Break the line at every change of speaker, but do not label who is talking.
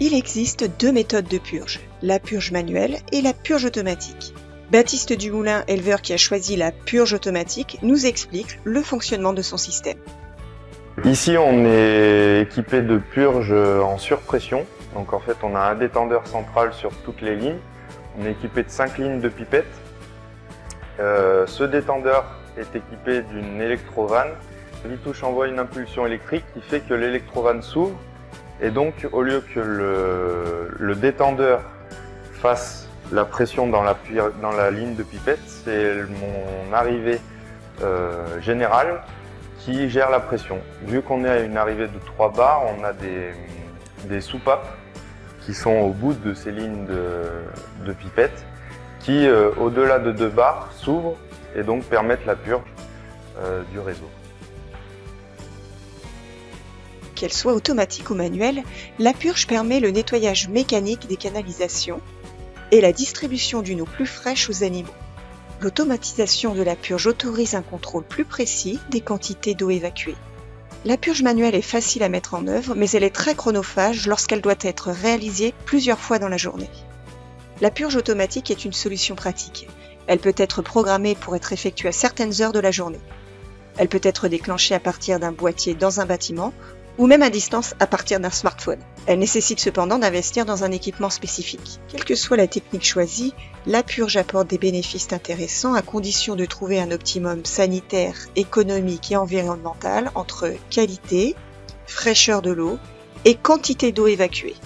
Il existe deux méthodes de purge, la purge manuelle et la purge automatique. Baptiste Dumoulin, éleveur qui a choisi la purge automatique, nous explique le fonctionnement de son système.
Ici, on est équipé de purge en surpression. Donc en fait, on a un détendeur central sur toutes les lignes. On est équipé de 5 lignes de pipettes. Euh, ce détendeur est équipé d'une électrovanne. L'itouche envoie une impulsion électrique qui fait que l'électrovanne s'ouvre. Et donc, au lieu que le, détendeur fasse la pression dans la, ligne de pipette, c'est mon arrivée euh, générale qui gère la pression. Vu qu'on est à une arrivée de 3 bars, on a des, soupapes qui sont au bout de ces lignes de, de pipette qui, euh, au-delà de 2 bars, s'ouvrent et donc permettent la purge euh, du réseau.
Qu'elle soit automatique ou manuelle, la purge permet le nettoyage mécanique des canalisations, et la distribution d'une eau plus fraîche aux animaux. L'automatisation de la purge autorise un contrôle plus précis des quantités d'eau évacuées. La purge manuelle est facile à mettre en œuvre, mais elle est très chronophage lorsqu'elle doit être réalisée plusieurs fois dans la journée. La purge automatique est une solution pratique. Elle peut être programmée pour être effectuée à certaines heures de la journée. Elle peut être déclenchée à partir d'un boîtier dans un bâtiment ou même à distance à partir d'un smartphone. Elle nécessite cependant d'investir dans un équipement spécifique. Quelle que soit la technique choisie, la purge apporte des bénéfices intéressants à condition de trouver un optimum sanitaire, économique et environnemental entre qualité, fraîcheur de l'eau et quantité d'eau évacuée.